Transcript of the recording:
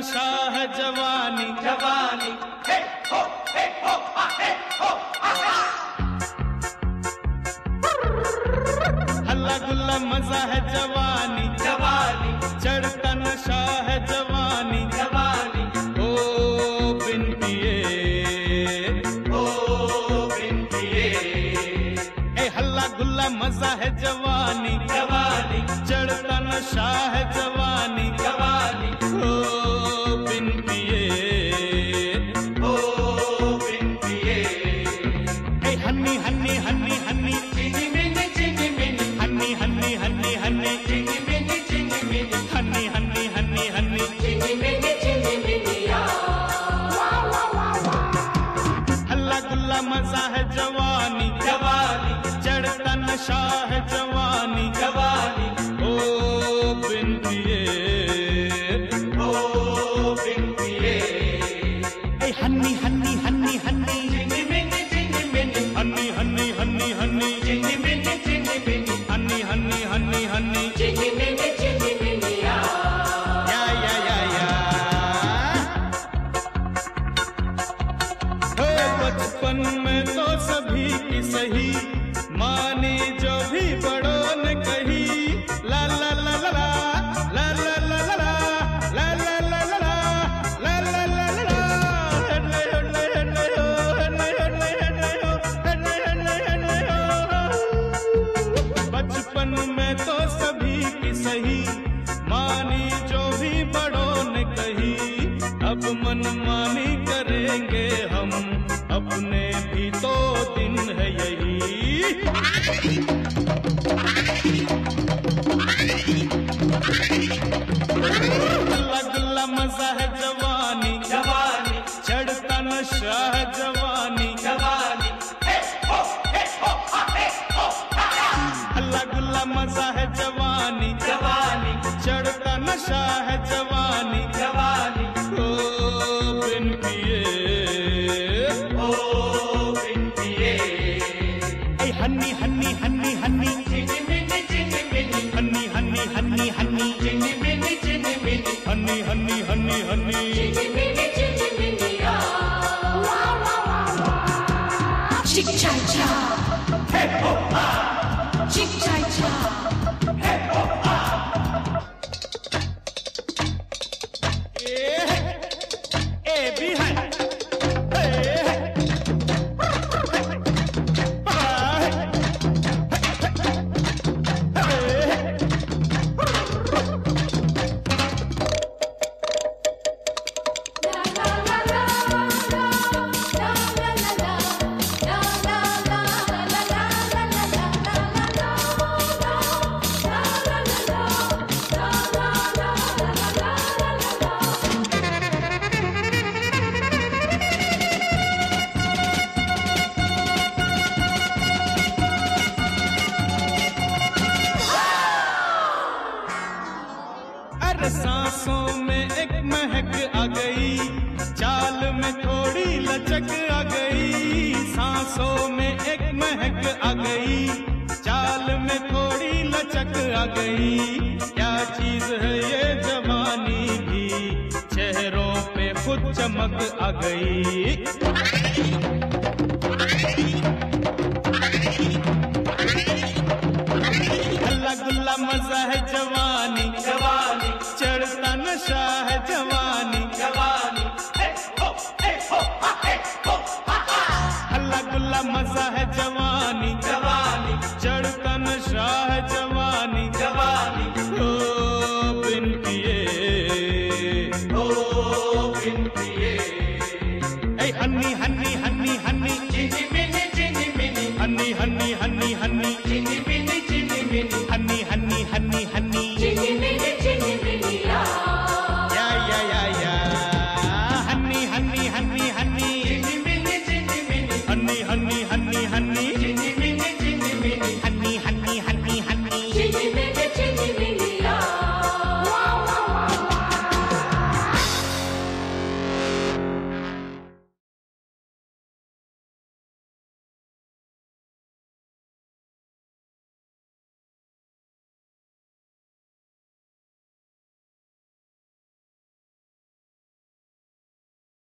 नशा है जवानी। जवानी हल्ला गुल्ला मज़ा है जवानी जवानी। चढ़ता नशा है जवानी जवानी। ओ बिन पिए। ओ बिन पिए। ए हल्ला गुल्ला मज़ा है जवानी जवानी। चढ़ता नशा है जवानी हन्नी हन्नी हन्नी। चिनी मिनी चिनी मिनी हन्नी हन्नी हन्नी हन्नी। चिनी मिनी चिनी मिनी हन्नी हन्नी हन्नी हन्नी। चिनी मिनी चिनी मिनी हल्ला गुल्ला मज़ा है जवानी। जवानी। चढ़ता नशा है जवानी। जवानी। ओ मिनी चिनी मिनी हन्नी हन्नी हन्नी हन्नी चिनी मिनी चिनी मिनी या या या या। हो बचपन में तो सभी की सही मानी सही मानी जो भी बड़ों ने कही। अब मन मानी करेंगे हम। अपने भी तो दिन है यही। नशा है जवानी जवानी ओ बिन पिए। ओ बिन पिए। ए हन्नी हन्नी हन्नी हन्नी। चिनी मिनी चिनी मिनी हन्नी हन्नी। हन्नी हन्नी चिनी मिनी चिनी मिनी हन्नी हन्नी हन्नी हन्नी चिनी मिनी चिनी मिनी Chick chai cha. Chick chai cha. लचक आ गई, सांसों में एक महक आ गई चाल में थोड़ी लचक आ गई। क्या चीज़ है ये जवानी भी? चेहरों पे खुद चमक आ गई। गुल्ला मज़ा है जवानी जवानी। चढ़ता नशा है जवानी जवानी। मज़ा है जवानी। जवानी। चढ़ का नशा है जवानी। जवानी। ओ बिन किए ओ बिन किए ए हन्नी हन्नी हन्नी हन्नी। चिनी मिनी चिनी मिनी। हन्नी हन्नी हन्नी हन्नी। चिनी मिनी चिनी मिनी। हन्नी हन्नी हन्नी